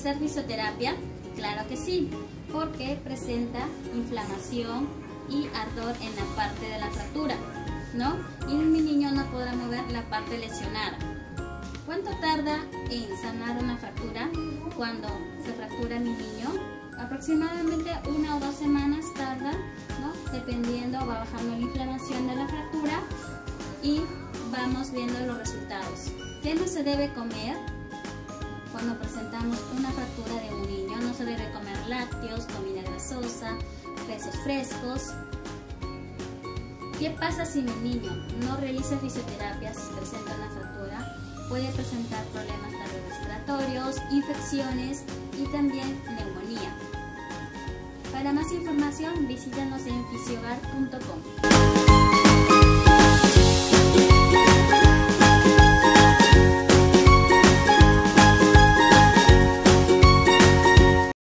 fisioterapia? Claro que sí, porque presenta inflamación y ardor en la parte de la fractura, ¿no? Y mi niño no podrá mover la parte lesionada. ¿Cuánto tarda en sanar una fractura cuando se fractura mi niño? Aproximadamente una o dos semanas tarda, ¿no? Dependiendo, va bajando la inflamación de la fractura y vamos viendo los resultados. ¿Qué no se debe comer cuando presentamos una fractura de un niño? No se debe comer lácteos, comida grasosa, pesos frescos. ¿Qué pasa si mi niño no realiza fisioterapia si presenta una fractura? Puede presentar problemas cardiorrespiratorios, infecciones y también neumonía. Para más información visítanos en fisiogar.com.